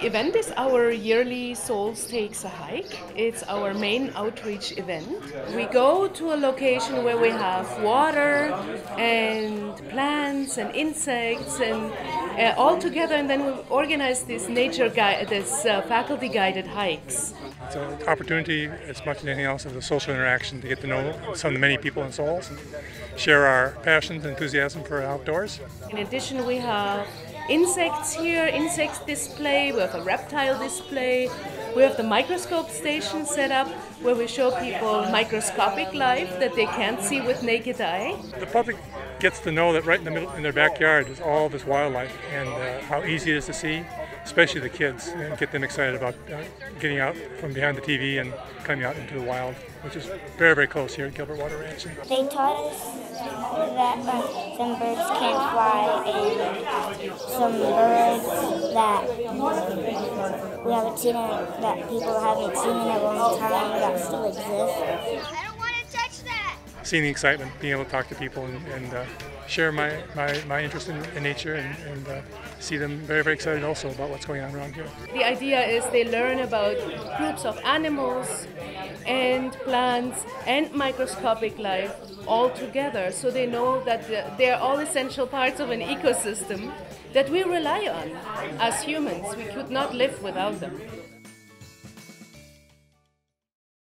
the event is our yearly SOLS Takes a Hike. It's our main outreach event. We go to a location where we have water and plants and insects and uh, all together, and then we organize these nature guide, this uh, faculty guided hikes. It's an opportunity, as much as anything else, as a social interaction to get to know some of the many people in SOLS and share our passions and enthusiasm for outdoors. In addition, we have insects here, insect display, we have a reptile display, we have the microscope station set up where we show people microscopic life that they can't see with naked eye. The public gets to know that right in the middle in their backyard is all this wildlife and uh, how easy it is to see, especially the kids, and get them excited about uh, getting out from behind the TV and coming out into the wild, which is very, very close here at Gilbert Water Ranch. They taught us that uh, some birds can't fly and some birds that we haven't seen it, that people haven't seen in a long time that still exist. I don't want to touch that. Seeing the excitement, being able to talk to people and, and uh, share my, my, my interest in, in nature and, and uh, see them very, very excited also about what's going on around here. The idea is they learn about groups of animals and plants and microscopic life all together so they know that they're all essential parts of an ecosystem that we rely on as humans. We could not live without them.